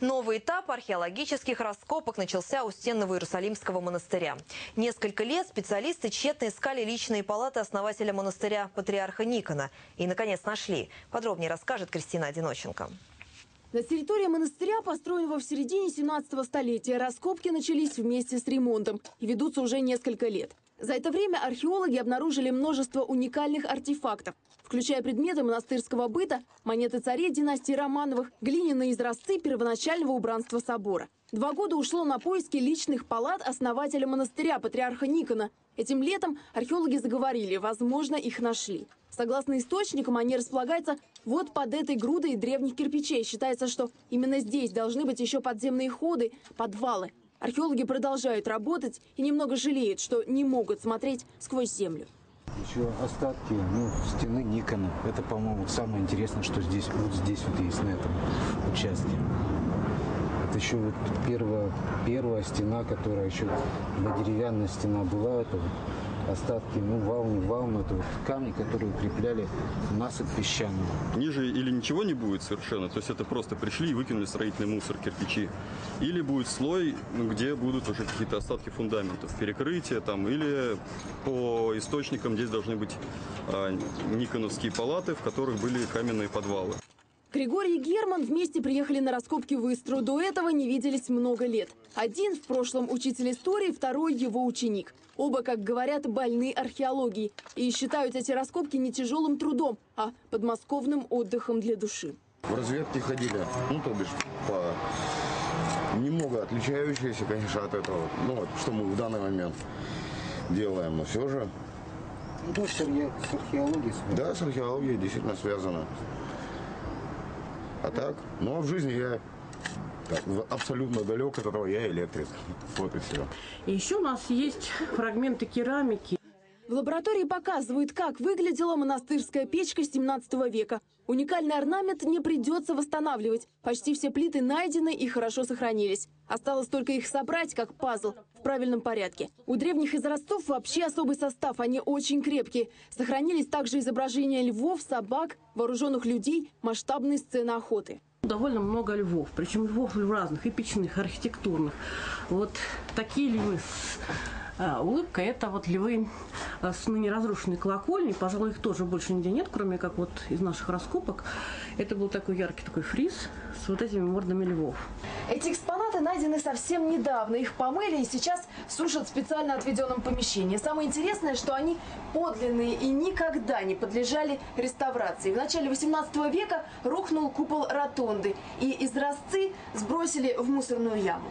Новый этап археологических раскопок начался у стен Новоиерусалимского монастыря. Несколько лет специалисты тщетно искали личные палаты основателя монастыря патриарха Никона. И, наконец, нашли. Подробнее расскажет Кристина Одиноченко. На территории монастыря, построенного в середине 17 столетия, раскопки начались вместе с ремонтом и ведутся уже несколько лет. За это время археологи обнаружили множество уникальных артефактов, включая предметы монастырского быта, монеты царей династии Романовых, глиняные изразцы первоначального убранства собора. Два года ушло на поиски личных палат основателя монастыря, патриарха Никона. Этим летом археологи заговорили, возможно, их нашли. Согласно источникам, они располагаются вот под этой грудой древних кирпичей. Считается, что именно здесь должны быть еще подземные ходы, подвалы. Археологи продолжают работать и немного жалеют, что не могут смотреть сквозь землю. Еще остатки ну, стены Никона. Это, по-моему, самое интересное, что здесь вот здесь вот есть на этом участке. Это еще вот первая, первая стена, которая еще на деревянная стена была. Это вот остатки, ну, вал, не вал, но это вот камни, которые укрепляли насыпь песчаную. Ниже или ничего не будет совершенно, то есть это просто пришли и выкинули строительный мусор, кирпичи. Или будет слой, ну, где будут уже какие-то остатки фундаментов, перекрытия там, или по источникам здесь должны быть а, никоновские палаты, в которых были каменные подвалы. Григорий и Герман вместе приехали на раскопки в Истру. До этого не виделись много лет. Один в прошлом учитель истории, второй его ученик. Оба, как говорят, больны археологией. И считают эти раскопки не тяжелым трудом, а подмосковным отдыхом для души. В разведке ходили, ну, то бишь, по... немного отличающиеся, конечно, от этого, ну, вот, что мы в данный момент делаем, но все же, Ну, с археологией связано. да, с археологией действительно связано. А так, ну, а в жизни я так, абсолютно далек от этого, я электрик, вот и все. И еще у нас есть фрагменты керамики. В лаборатории показывают, как выглядела монастырская печка 17 века. Уникальный орнамент не придется восстанавливать. Почти все плиты найдены и хорошо сохранились. Осталось только их собрать, как пазл, в правильном порядке. У древних изразцов вообще особый состав, они очень крепкие. Сохранились также изображения львов, собак, вооруженных людей, масштабные сцены охоты. Довольно много львов, причем львов разных, эпичных, архитектурных. Вот такие львы а, улыбкой, это вот львы а, с ныне разрушенной колокольни. Пожалуй, их тоже больше нигде нет, кроме как вот из наших раскопок. Это был такой яркий такой фриз с вот этими мордами львов. Эти экспонаты найдены совсем недавно. Их помыли и сейчас сушат в специально отведенном помещении. Самое интересное, что они подлинные и никогда не подлежали реставрации. В начале 18 века рухнул купол ротонды, и изразцы сбросили в мусорную яму.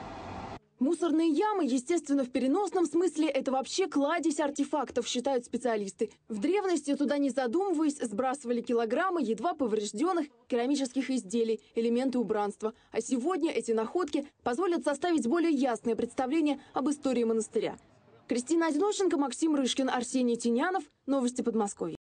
Мусорные ямы, естественно, в переносном смысле, это вообще кладезь артефактов, считают специалисты. В древности туда, не задумываясь, сбрасывали килограммы едва поврежденных керамических изделий, элементы убранства. А сегодня эти находки позволят составить более ясное представление об истории монастыря. Кристина Одиноченко, Максим Рышкин, Арсений Тинянов. Новости Подмосковья.